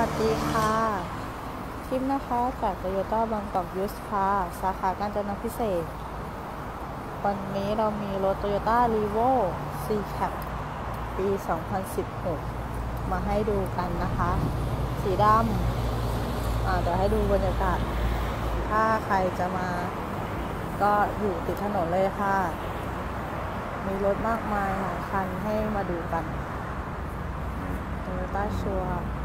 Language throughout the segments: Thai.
วัสดีค่ะทิมนะคะจากโตโยต้าบางกอกยูสค่ะ สาขาการจนาพิเศษ วันนี้เรามีรถ Toyota r e v o C Cap ปี 2016 มาให้ดูกันนะคะ สีดำเดี๋ยวให้ดูบรรยากาศ ถ้าใครจะมา ก็อยู่ติดถนนเลยค่ะ มีรถมากมายหลายคันให้มาดูกัน Toyota ชัวร์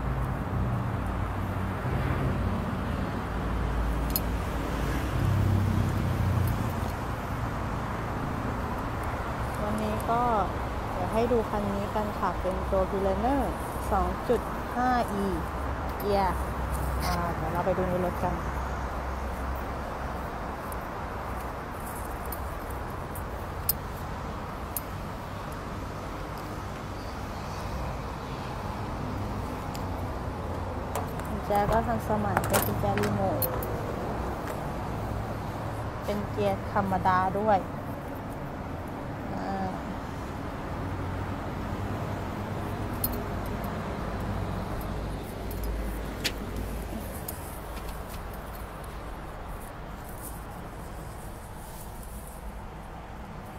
วันนี้ ก็เดี๋ยวให้ดูคันนี้กันค่ะ เป็นตัว p i l a n e r 2.5e เกียร์เดี๋ยวเราไปดูในรถกันกุญแจก็ทันสมัยเป็นกุญแจรีโมทเป็นเกียร์ธรรมดาด้วย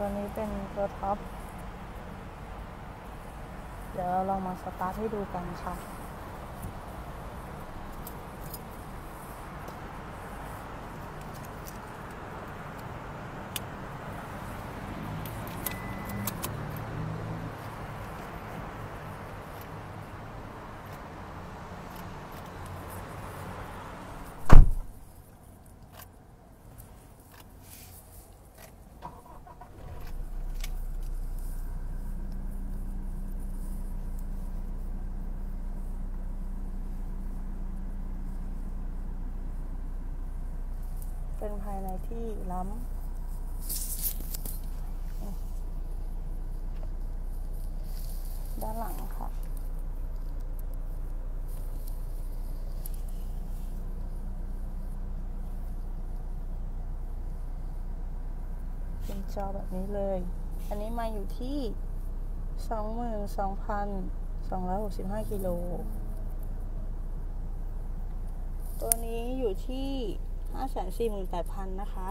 ตัวนี้เป็นตัวท็อป เดี๋ยวเราลองมาสตาร์ทให้ดูกันค่ะายในที่ล้ำ ด้านหลังค่ะ เป็นจอแบบนี้เลย อันนี้มาอยู่ที่ 22,265 กิโลตัวนี้อยู่ที่ 548,000นะคะ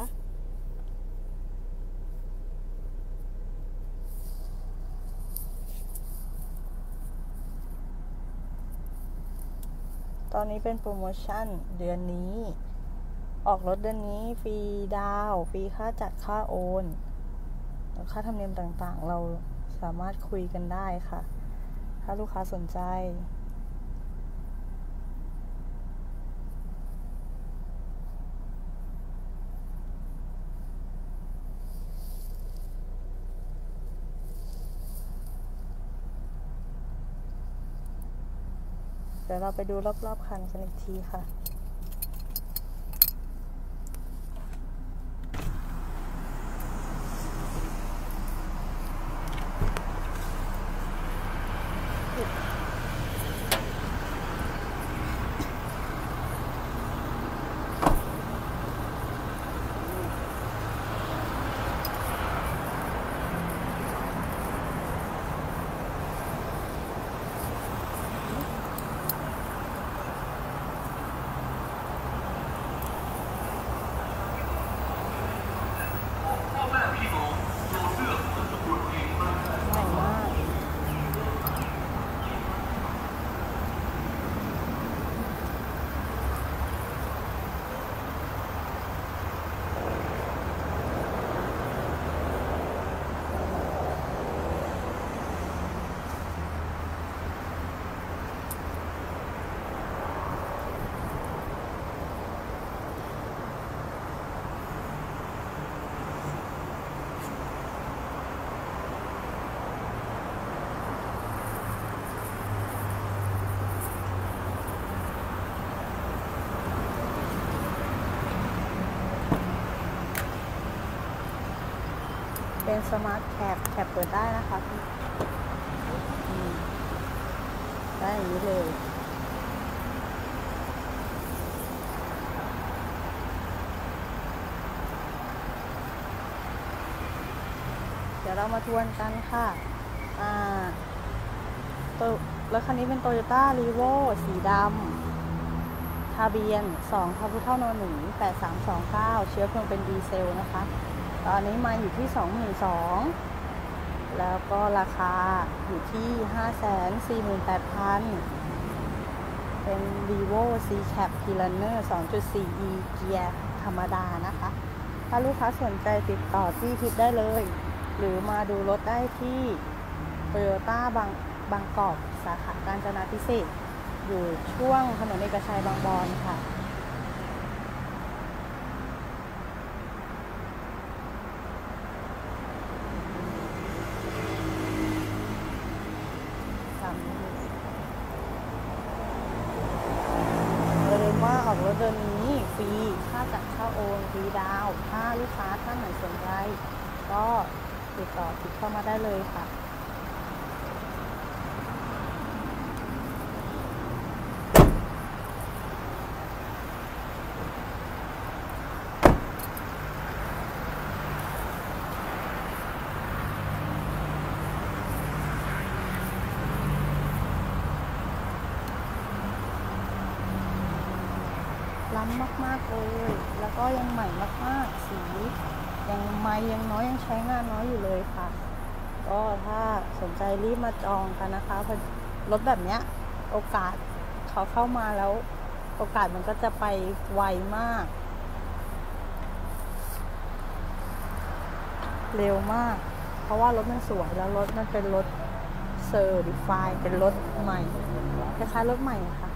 ตอนนี้เป็นโปรโมชั่นเดือนนี้ ออกรถเดือนนี้ฟรีดาวฟรีค่าจัดค่าโอน ค่าธรรมเนียมต่างๆ เราสามารถคุยกันได้ค่ะ ถ้าลูกค้าสนใจ ดี๋ยวเราไปดูรอบๆคันกันอีกทีค่ะ ใหม่มาก เป็น smart cab แคปเปิดได้นะคะได้อย่างนี้เลยเดี๋ยวเรามาทวนกันค่ะ อ่าตัวรถคันนี้เป็น Toyota r e v o สีดำ ทะเบียน2ทพเท่านหนึ่ง8329เชื้อเพลิงเป็นดีเซลนะคะ ตอนนี้มาอยู่ที่ 22,000แล้วก็ราคาอยู่ที่ 548,000 เป็น r e v o C Cap p l a n e r 2.4 E เกียร์ธรรมดานะคะ ถ้าลูกค้าสนใจติดต่อที่ทิปได้เลย หรือมาดูรถได้ที่โตโยต้าบางบางกอกสาขาการจนาพิเศษ อยู่ช่วงถนนเอกชัยบางบอนค่ะ สามนิ้วอย่าลืมว่าออกรถ เดือนนี้ฟรี ค่าจัดค่าโอนฟรีดาว ถ้าลูกค้าท่านไหนสนใจ ก็ติดต่อติดเข้ามาได้เลยค่ะ ล้ำมากๆเลย แล้วก็ยังใหม่มากๆ สี ยังใหม่ยังน้อยยังใช้งานน้อยอยู่เลยค่ะ ก็ถ้าสนใจรีบมาจองกันนะคะเพราะรถแบบเนี้ยโอกาสเขาเข้ามาแล้ว โอกาสมันก็จะไปไวมาก เร็วมาก เพราะว่ารถมันสวยแล้วรถมันเป็นรถเซอร์ดิฟายเป็นรถใหม่คล้ายๆรถใหม่ค่ะ